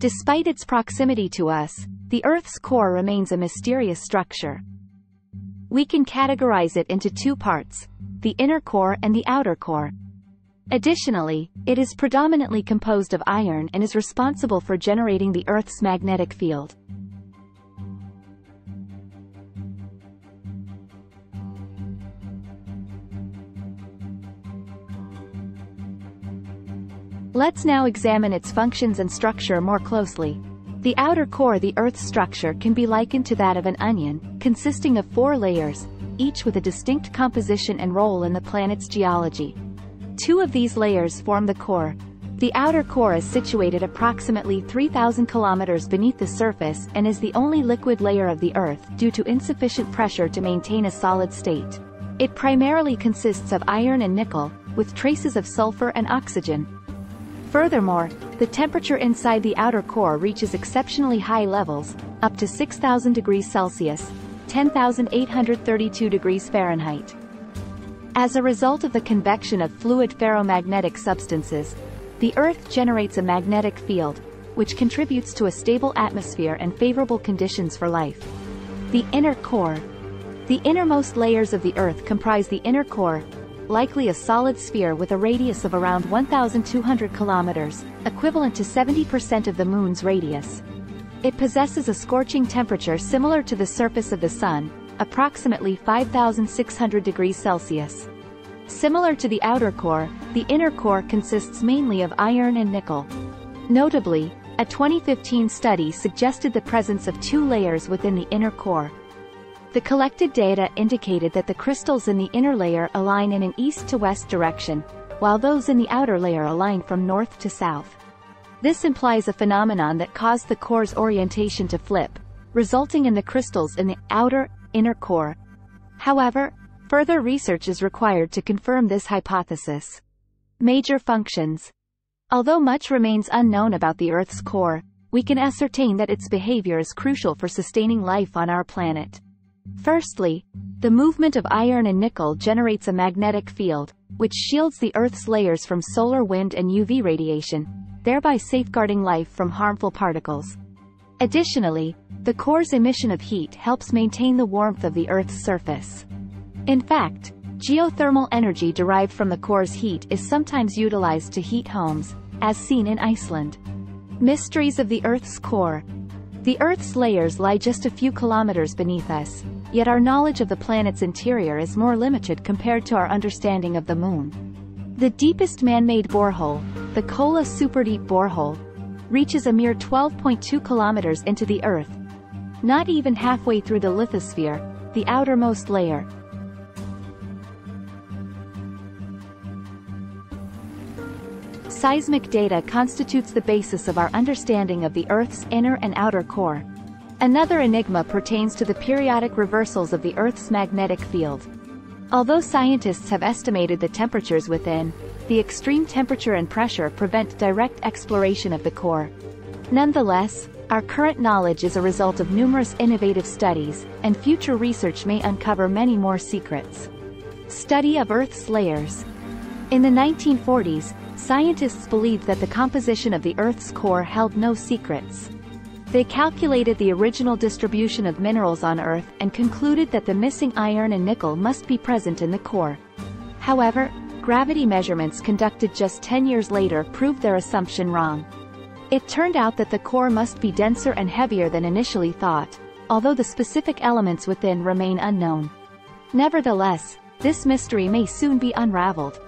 Despite its proximity to us, the Earth's core remains a mysterious structure. We can categorize it into two parts, the inner core and the outer core. Additionally, it is predominantly composed of iron and is responsible for generating the Earth's magnetic field. Let's now examine its functions and structure more closely. The outer core the Earth's structure can be likened to that of an onion, consisting of four layers, each with a distinct composition and role in the planet's geology. Two of these layers form the core. The outer core is situated approximately 3,000 kilometers beneath the surface and is the only liquid layer of the Earth due to insufficient pressure to maintain a solid state. It primarily consists of iron and nickel, with traces of sulfur and oxygen, Furthermore, the temperature inside the outer core reaches exceptionally high levels, up to 6,000 degrees Celsius, 10,832 degrees Fahrenheit. As a result of the convection of fluid ferromagnetic substances, the Earth generates a magnetic field, which contributes to a stable atmosphere and favorable conditions for life. The inner core. The innermost layers of the Earth comprise the inner core, likely a solid sphere with a radius of around 1,200 kilometers, equivalent to 70% of the Moon's radius. It possesses a scorching temperature similar to the surface of the Sun, approximately 5,600 degrees Celsius. Similar to the outer core, the inner core consists mainly of iron and nickel. Notably, a 2015 study suggested the presence of two layers within the inner core, the collected data indicated that the crystals in the inner layer align in an east-to-west direction, while those in the outer layer align from north to south. This implies a phenomenon that caused the core's orientation to flip, resulting in the crystals in the outer, inner core. However, further research is required to confirm this hypothesis. Major functions. Although much remains unknown about the Earth's core, we can ascertain that its behavior is crucial for sustaining life on our planet. Firstly, the movement of iron and nickel generates a magnetic field, which shields the Earth's layers from solar wind and UV radiation, thereby safeguarding life from harmful particles. Additionally, the core's emission of heat helps maintain the warmth of the Earth's surface. In fact, geothermal energy derived from the core's heat is sometimes utilized to heat homes, as seen in Iceland. Mysteries of the Earth's core. The Earth's layers lie just a few kilometers beneath us, yet our knowledge of the planet's interior is more limited compared to our understanding of the Moon. The deepest man-made borehole, the Kola Superdeep Borehole, reaches a mere 12.2 kilometers into the Earth, not even halfway through the lithosphere, the outermost layer. Seismic data constitutes the basis of our understanding of the Earth's inner and outer core. Another enigma pertains to the periodic reversals of the Earth's magnetic field. Although scientists have estimated the temperatures within, the extreme temperature and pressure prevent direct exploration of the core. Nonetheless, our current knowledge is a result of numerous innovative studies, and future research may uncover many more secrets. Study of Earth's layers. In the 1940s, scientists believed that the composition of the Earth's core held no secrets. They calculated the original distribution of minerals on Earth and concluded that the missing iron and nickel must be present in the core. However, gravity measurements conducted just 10 years later proved their assumption wrong. It turned out that the core must be denser and heavier than initially thought, although the specific elements within remain unknown. Nevertheless, this mystery may soon be unraveled.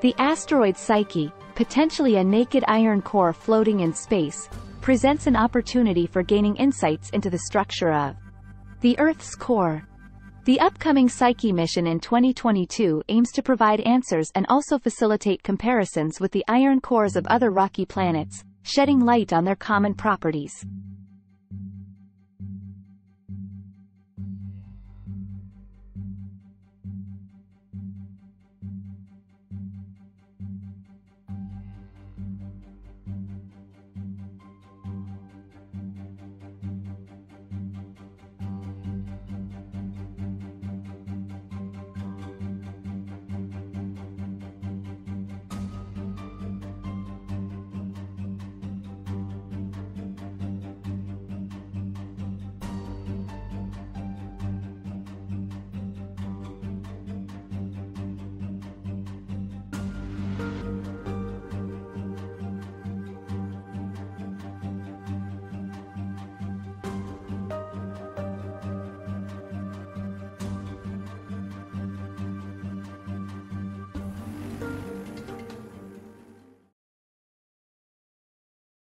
The asteroid Psyche, potentially a naked iron core floating in space, presents an opportunity for gaining insights into the structure of the Earth's core. The upcoming Psyche mission in 2022 aims to provide answers and also facilitate comparisons with the iron cores of other rocky planets, shedding light on their common properties.